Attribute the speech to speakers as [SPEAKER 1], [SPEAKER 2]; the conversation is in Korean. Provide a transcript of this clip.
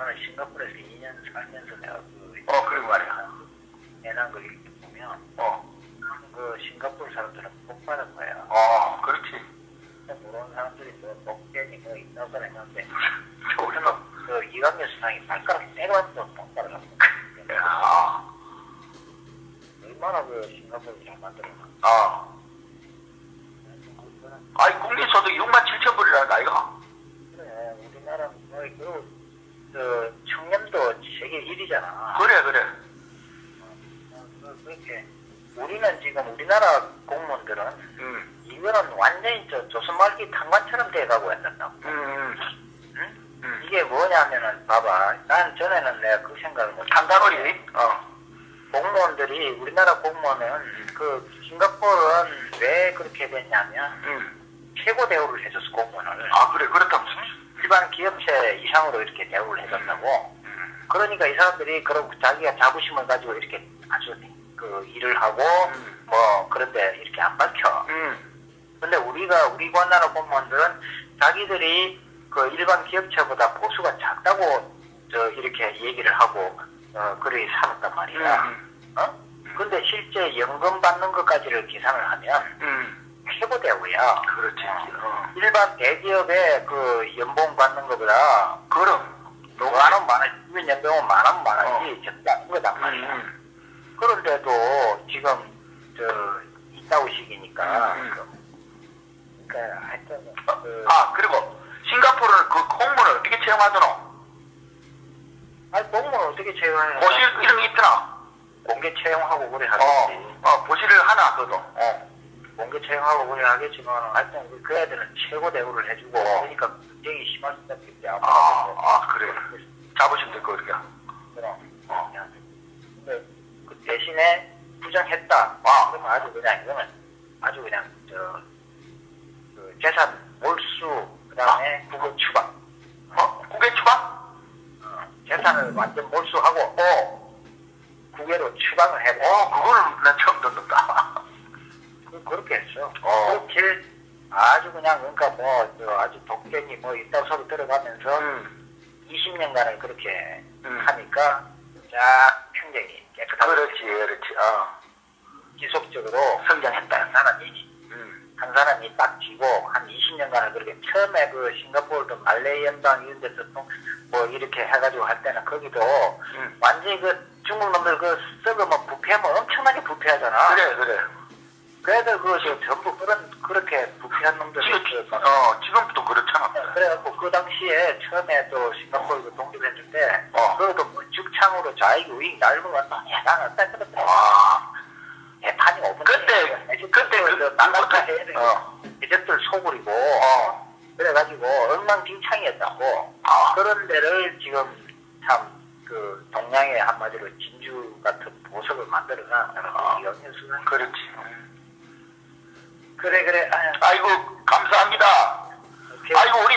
[SPEAKER 1] 나는 싱가포르에서 2년 살면서 내가 그
[SPEAKER 2] 어, 그러고 말이야.
[SPEAKER 1] 해난 걸 이렇게 보면
[SPEAKER 2] 어,
[SPEAKER 1] 그 싱가포르 사람들은 복 받은 거야.
[SPEAKER 2] 어, 그렇지.
[SPEAKER 1] 모르는 사람들이 뭐 복견이 뭐 있다고 했는데
[SPEAKER 2] 우리는,
[SPEAKER 1] 그 이광열 수상이 발가락 세관도 못 받아갔어.
[SPEAKER 2] 야,
[SPEAKER 1] 얼마나 그 싱가포르 잘 만들었나.
[SPEAKER 2] 어. 아이, 국민소득 6만 7천 불이라는 거 아이가?
[SPEAKER 1] 그래, 우리나라 뭐 그, 그 청년도 세계 1위잖아.
[SPEAKER 2] 그래 그래.
[SPEAKER 1] 어, 그, 그렇게 우리는 지금 우리나라 공무원들은
[SPEAKER 2] 음.
[SPEAKER 1] 이거는 완전히 저 조선 말기 탕관처럼 돼가고 있었다고.
[SPEAKER 2] 음, 음.
[SPEAKER 1] 응?
[SPEAKER 2] 음.
[SPEAKER 1] 이게 뭐냐면은 봐봐. 난 전에는 내가 그 생각을 못.
[SPEAKER 2] 탕관거리. 어.
[SPEAKER 1] 공무원들이 우리나라 공무원은 음. 그 싱가포르는 왜 그렇게 됐냐면
[SPEAKER 2] 음.
[SPEAKER 1] 최고 대우를 해줬어 공무원을.
[SPEAKER 2] 아 그래
[SPEAKER 1] 그렇다면서? 3채 이상으로 이렇게 대우를 해줬다고. 그러니까 이 사람들이 그런 자기가 자부심을 가지고 이렇게 아주 그 일을 하고
[SPEAKER 2] 음.
[SPEAKER 1] 뭐 그런데 이렇게 안 밝혀.
[SPEAKER 2] 음.
[SPEAKER 1] 근데 우리가 우리 관나라 공무원들은 자기들이 그 일반 기업체보다 보수가 작다고 저 이렇게 얘기를 하고 어 그리 살았단 말이야.
[SPEAKER 2] 음.
[SPEAKER 1] 어? 근데 실제 연금 받는 것까지를 계산을 하면 최고 대우야.
[SPEAKER 2] 그렇지. 어.
[SPEAKER 1] 일반 대기업의 그 연봉 받는 것보다
[SPEAKER 2] 그럼.
[SPEAKER 1] 만 원, 만 원, 기본 연봉은 만 원, 만 원이 적다는 거단 말이야.
[SPEAKER 2] 음.
[SPEAKER 1] 그런데도 지금 저 이따우 시기니까
[SPEAKER 2] 음.
[SPEAKER 1] 그러니까 하여튼 그
[SPEAKER 2] 아, 그리고 싱가포르는 그 공무원을 어떻게 채용하더노?
[SPEAKER 1] 아니 공무원 어떻게 채용하냐
[SPEAKER 2] 보실 이런 게 있더라.
[SPEAKER 1] 공개 채용하고 그래
[SPEAKER 2] 어,
[SPEAKER 1] 하겠지
[SPEAKER 2] 어, 보시를 하나, 그도. 어.
[SPEAKER 1] 공개 채용하고 그래 하겠지만 하여튼 그- 그 애들은 최고 대우를 해주고 그러니까 굉장히 심할 수밖에 없지
[SPEAKER 2] 아,
[SPEAKER 1] 아,
[SPEAKER 2] 그래. 자부심 들고, 이렇게.
[SPEAKER 1] 그럼
[SPEAKER 2] 어.
[SPEAKER 1] 근데 그 대신에 부정했다
[SPEAKER 2] 아.
[SPEAKER 1] 그러면 아주 그냥 이거는 아주 그냥 저 그 재산 몰수 그다음에 국외 추방
[SPEAKER 2] 어? 국외 추방?
[SPEAKER 1] 어, 재산을 완전 몰수하고
[SPEAKER 2] 어.
[SPEAKER 1] 국외로 추방을 돼.
[SPEAKER 2] 어, 그거는 난 처음 듣는다.
[SPEAKER 1] 그, 그렇게 했어.
[SPEAKER 2] 어.
[SPEAKER 1] 그렇게 아주 그냥 그러니까 뭐, 저 아주 독견이 뭐 있다고 서로 들어가면서
[SPEAKER 2] 음.
[SPEAKER 1] 20년간을 그렇게
[SPEAKER 2] 음.
[SPEAKER 1] 하니까 쫙 평정이 깨끗하게
[SPEAKER 2] 그렇지, 그렇지. 어.
[SPEAKER 1] 지속적으로
[SPEAKER 2] 성장했다.
[SPEAKER 1] 한 사람이
[SPEAKER 2] 음.
[SPEAKER 1] 한 사람이 딱 지고 한 20년간을 그렇게 처음에 그 싱가포르도 말레이 연방 이런 데서 또뭐 이렇게 해가지고 할 때는 거기도
[SPEAKER 2] 음.
[SPEAKER 1] 완전히 그 중국 놈들 그 썩으면 부패하면 엄청나게 부패하잖아.
[SPEAKER 2] 그래, 그래.
[SPEAKER 1] 그 애들 그저 전부 그런 그렇게 부패한 놈들
[SPEAKER 2] 지금, 어, 지금도 그렇잖아.
[SPEAKER 1] 그래갖고 그 당시에 처음에 또 싱가포르 그 독립했을 때
[SPEAKER 2] 어.
[SPEAKER 1] 그것도 뭐 죽창으로 좌익 우익 날보가 대단하다 그랬다.
[SPEAKER 2] 와.
[SPEAKER 1] 대판이 없는
[SPEAKER 2] 그때, 그때 그, 그것도-
[SPEAKER 1] 해야 돼.
[SPEAKER 2] 어.
[SPEAKER 1] 애들들 속으리고
[SPEAKER 2] 어.
[SPEAKER 1] 그래가지고 엉망진창이었다고
[SPEAKER 2] 아.
[SPEAKER 1] 그런 데를 지금 참 그 동양의 한마디로 진주 같은 보석을 만들어놔
[SPEAKER 2] 아.
[SPEAKER 1] 이영현 수는
[SPEAKER 2] 그렇지.
[SPEAKER 1] 그래 그래. 아유.
[SPEAKER 2] 아이고 감사합니다. 오케이. 아이고 우리